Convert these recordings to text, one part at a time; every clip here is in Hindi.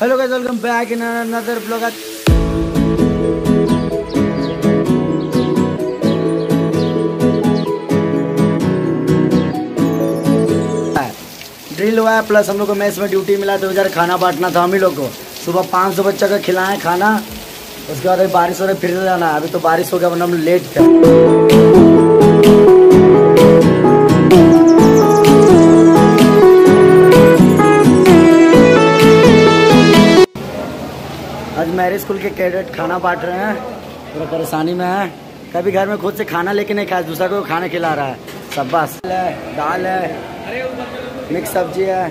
Hello guys welcome back in another blog drill हुआ है प्लस हम लोग को मैच में ड्यूटी मिला तो इधर खाना बांटना था हम ही लोग को। सुबह 500 बच्चा का खिलाएँ खाना, उसके बाद अभी बारिश हो रही फिर जाना अभी तो बारिश हो गया, वरना हम लेट थे। आज मैरिज स्कूल के कैडेट खाना बांट रहे हैं। थोड़ा परेशानी में है। कभी घर में खुद से खाना लेके नहीं खाया, दूसरा को खाना खिला रहा है। सब बस है दाल है, मिक्स सब्ज़ी है,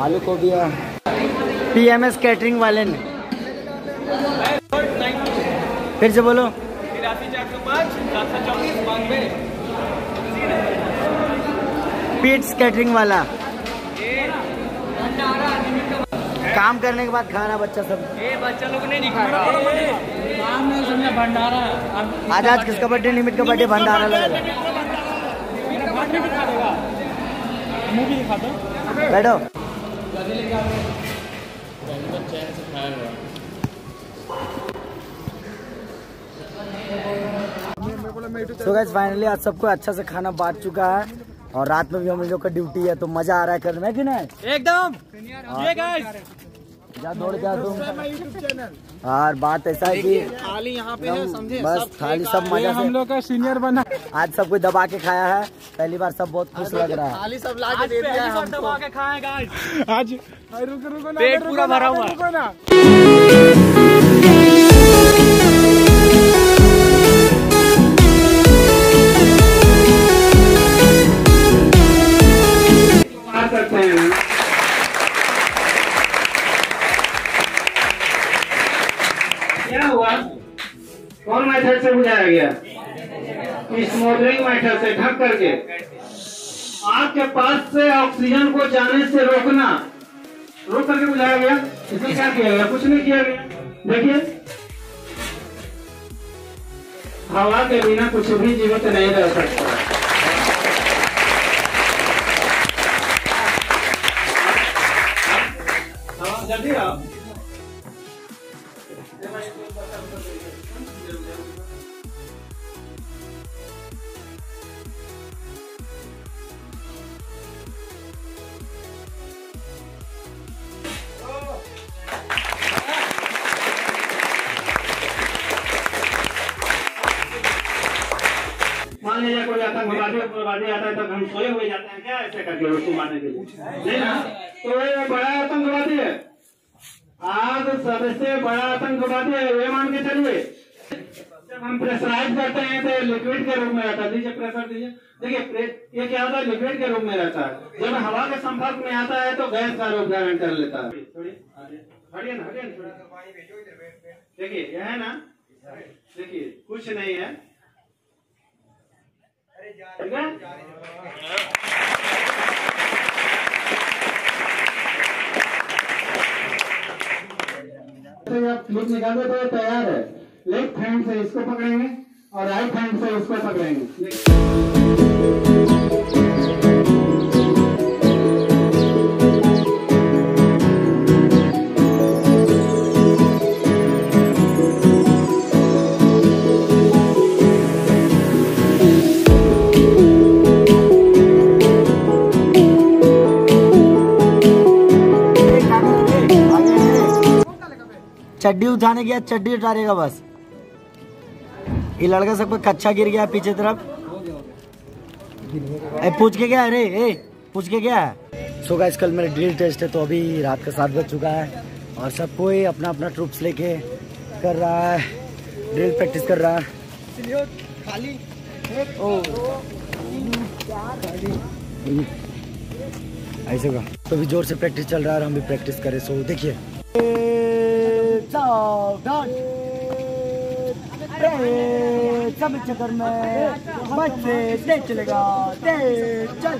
आलू गोभी है। पीएमएस कैटरिंग वाले ने। फिर से बोलो। पीट्स कैटरिंग वाला। काम करने के बाद खाना बच्चा सब। ये बच्चा लोग नहीं नहीं समझा भंडारा। आज आज किसका बर्थडे निमित का बर्थडे भंडारा मेरा बर्थडे मूवी दिखा दो। बैठो। सो गाइस फाइनली आज सबको अच्छा से खाना बांट चुका है और रात में भी हम लोग का ड्यूटी है तो मज़ा आ रहा है करने में कि नहीं? एकदम। ये गाइस जा दौड़ जा तुम और बात ऐसा है कि खाली यहाँ पे समझे? बस खाली सब मज़ा हम लोग का सीनियर बना। आज सब कोई दबा के खाया है। पहली बार सब बहुत खुश लग रहा है। खाली सब ला के दे दिया हम दबा के खाए गाइस आज रुको रुको ना पेट पूरा भरा हुआ क्या कौन मेथड से बुझाया गया? स्मोदरिंग मेथड से ढक करके। आपके पास से ऑक्सीजन को जाने से रोकना। रोक करके बुझाया गया? इसमें क्या किया गया? कुछ नहीं किया गया। देखिए। हवा के बिना कुछ भी जीवित नहीं रह सकता। हाँ, जल्दी आओ। उग्रवादी आता है तो हम सोए हुए जाते हैं क्या ऐसे करके उसको मारने के लिए? ना? तो ये बड़ा आतंकवादी है। आज सबसे बड़ा आतंकवादी है, ये मान के चलिए। जब हम प्रेशराइज करते हैं तो लिक्विड के रूप में रहता है। दीजिए प्रेशर दीजिए। देखिए ये क्या होता है? लिक्विड के रूप में रहता है। जब हवा के संपर्क में आता है तो गैस का रूप धारण कर लेता है। थोड़ी हटिए ना हटिए ना देखिए, यह है ना? देखिए, कुछ नहीं है। ठीक है तो तो तैयार है। लेफ़्ट हैंड से इसको पकड़ेंगे और राइट हैंड से इसको पकड़ेंगे। उठाने गया चड्डी उतारेगा बस। ये लड़का सब कच्चा गिर गया पीछे तरफ़। ए, पूछ के क्या अरे ए पूछ के क्या है? सो गाइस कल मेरा ड्रिल टेस्ट है तो अभी रात का सात बज चुका है और सब कोई अपना अपना ट्रूप्स लेके कर रहा है ड्रिल प्रैक्टिस कर रहा है। ओ। ऐसे का। तो भी ज़ोर से प्रैक्टिस चल रहा है हम भी प्रैक्टिस करें। सो देखिए सावधान ब्रेक, सब में बच्चे तेज चलेगा तेज चल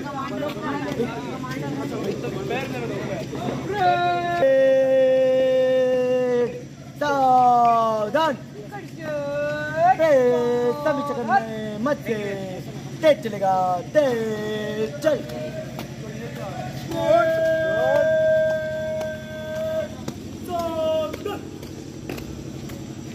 मत तेज चलेगा तेज चल।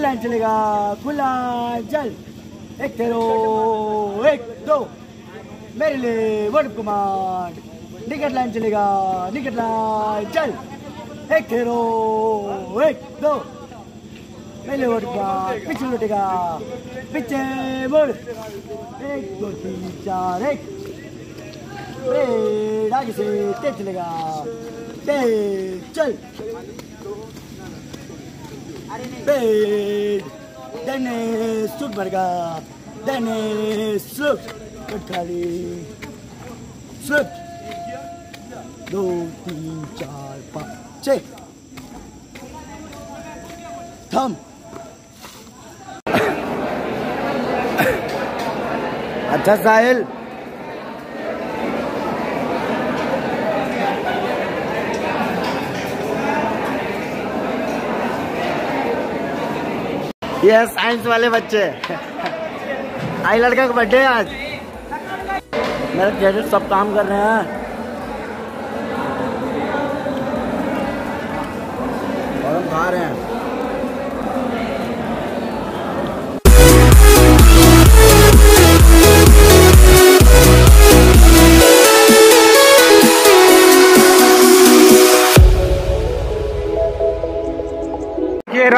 लाइन चलेगा लाइन चल एक तेरो एक, दो। मेरे लिए वर्ड कमांड निकट लाइन चलेगा, निकट लाइन चल। एक तेरो एक, दो। लिए वर्ड कमांड पीछे लौटेगा, पीछे मुड़। एक, दो, तीन, चार, एक। आगे से तेज चलेगा, तेज चल। Big Dennis Sudmarga Dennis Slip Kali Slip दो तीन चार पाँच छः थम अच्छा साहिल ये साइंस वाले बच्चे। आई लड़का का बर्थडे आज। मेरे कैडेट सब काम कर रहे हैं। और हम खा रहे हैं।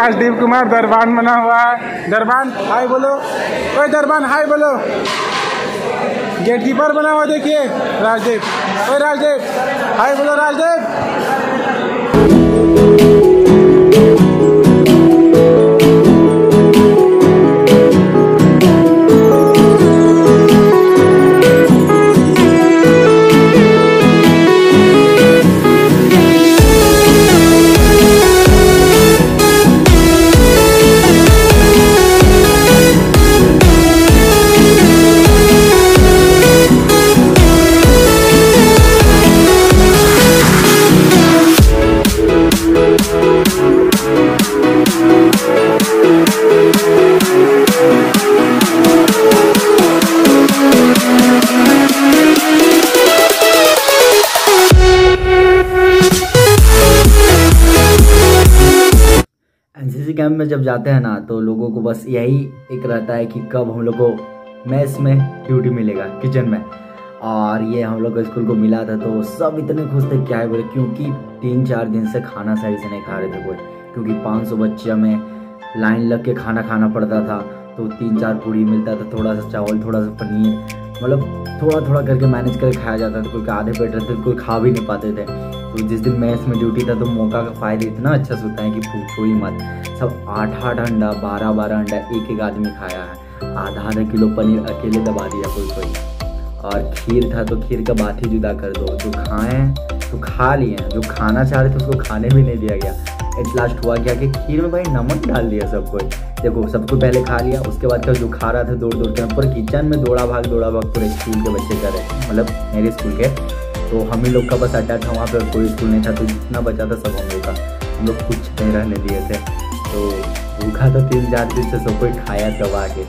राजदीप कुमार, दरबान बना हुआ है। दरबान, हाय बोलो। ओए दरबान, हाय बोलो। गेटकीपर बना हुआ देखिए, राजदीप। ओए राजदीप, हाय बोलो राजदीप। एनसीसी में जब जाते हैं ना तो लोगों को बस यही एक रहता है कि कब हम लोग को मैस में ड्यूटी मिलेगा किचन में। और ये हम लोग स्कूल को मिला था तो सब इतने खुश थे क्या है बोले, क्योंकि तीन चार दिन से खाना सही से नहीं खा रहे थे कोई। क्योंकि 500 बच्चे में लाइन लग के खाना खाना पड़ता था तो तीन चार पूड़ी मिलता था, थोड़ा सा चावल, थोड़ा सा पनीर। मतलब थोड़ा थोड़ा करके मैनेज करके खाया जाता था, कोई आधे पेट रहते कोई खा भी नहीं पाते थे। तो जिस दिन मैच में ड्यूटी था तो मौका का फ़ायदा इतना अच्छा से होता है कि पूछो ही मत। सब आठ आठ अंडा बारह बारह अंडा एक एक आदमी खाया है। आधा आधा किलो पनीर अकेले दबा दिया कोई कोई। और खीर था तो खीर का बात ही जुदा कर दो। जो खाए तो खा लिए, जो खाना चाह रहे थे, उसको खाने भी नहीं दिया गया। एट लास्ट हुआ क्या कि खीर में भाई नमक डाल दिया सब कोई। देखो, सबको पहले खा लिया, उसके बाद क्या जो खा रहा था दौड़ दौड़ के, पूरे किचन में दौड़ा भाग दौड़ा भाग पूरे स्कूल के बच्चे कर रहे मतलब मेरे स्कूल के तो हम ही लोग का बस अड्डा था वहाँ पर कोई स्कूल नहीं था तो जितना बचा था सब हम लोग का। हम लोग कुछ नहीं रहने दिए थे। तो भूखा तो तीन चार दिन से, सब कोई खाया दबा के।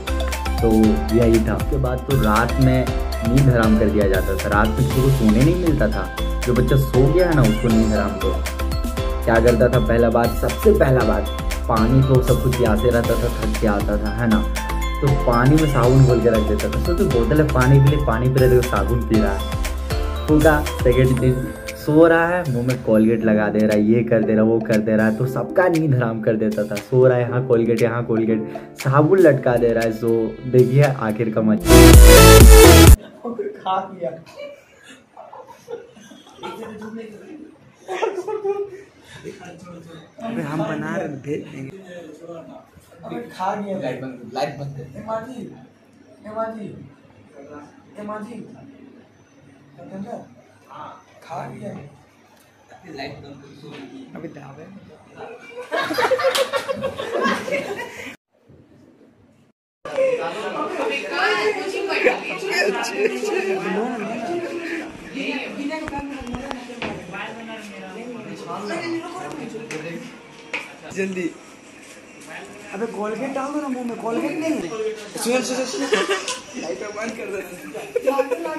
तो यही था। उसके बाद तो रात में नींद हराम कर दिया जाता था। रात में किसी को सोने नहीं मिलता था। जो बच्चा सो गया है ना, उसको नींद हराम को क्या करता था? पहला बात, सबसे पहला बात, पानी तो सब कुछ प्यासे रहता था, थक के आता था, है ना? तो पानी में साबुन घोल के रख देता था। सोचो बोतल है पानी के लिए, पानी पी रहे थे साबुन पी रहा है। पूरा सेकेंड दिन सो रहा है मुँह में कोलगेट लगा दे रहा है ये कर दे रहा वो कर दे रहा है तो सबका नींद हराम कर देता था। सो रहा है यहाँ कोलगेट यहाँ कोलगेट साबुन लटका दे रहा है सो देखिए आखिर का मज़ा। अबे हम बना रहे हैं, भेज देंगे। खा गया लाइट बंद लाइट बंद। है एमाजी एमाजी एमाजी अंदर खा रही अभी दावे जल्दी। अबे कोलगेट डाल ना मुँह में कोलगेट नहीं सुन सुन सुन लाइट बंद कर देना